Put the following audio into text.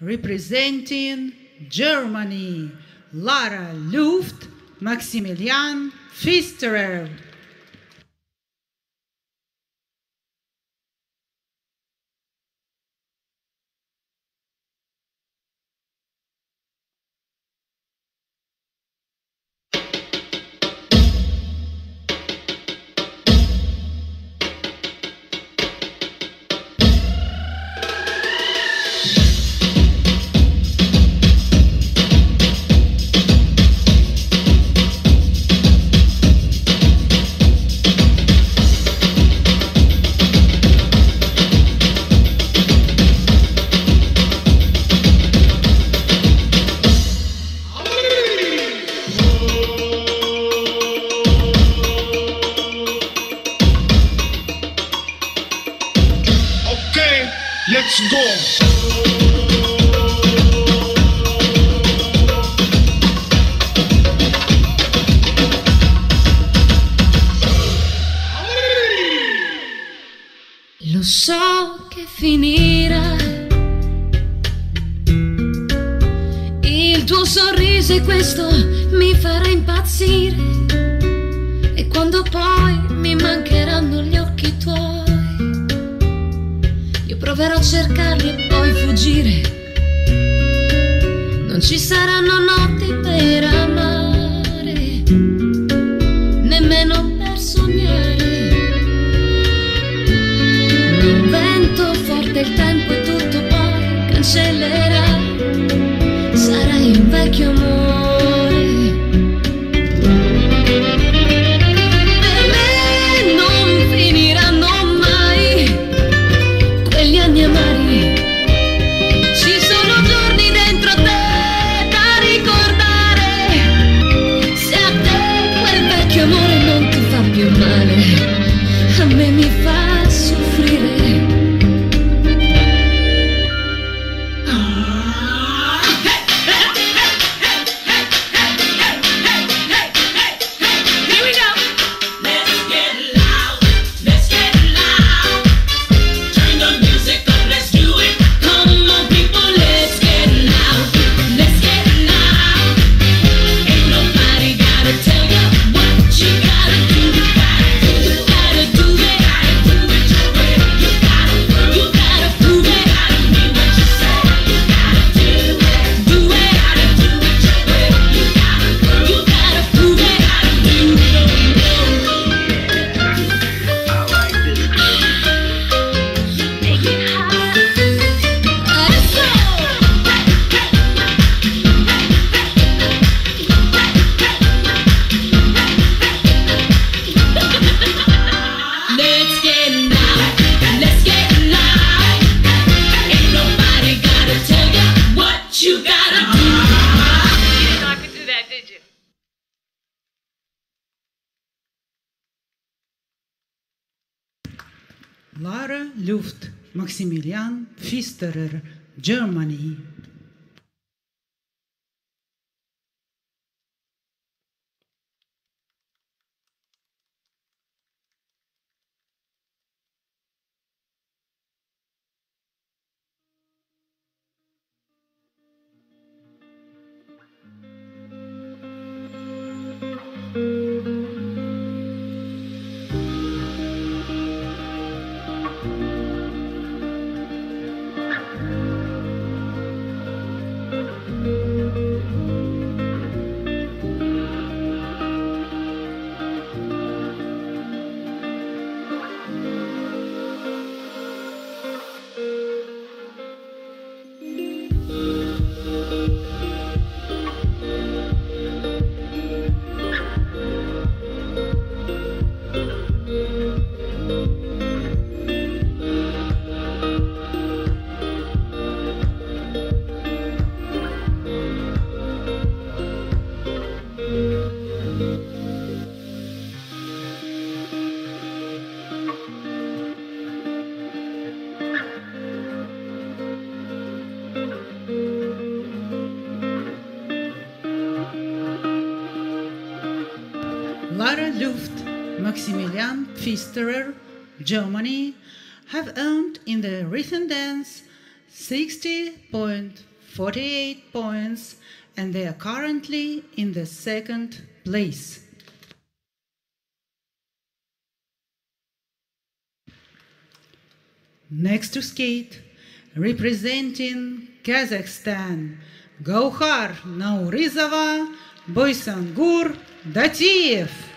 representing Germany, Lara Luft, Maximilian Pfisterer. Lo so che finirà il tuo sorriso e questo mi farà impazzire. Proverò a cercarli e poi fuggire. Non ci saranno Lara Luft Maximilian Pfisterer, Germany. Lara Luft, Maximilian Pfisterer, Germany, have earned in the recent dance 60.48 points and they are currently in the second place. Next to skate, representing Kazakhstan, Gauhar Naurizova, Boysangur Datiev.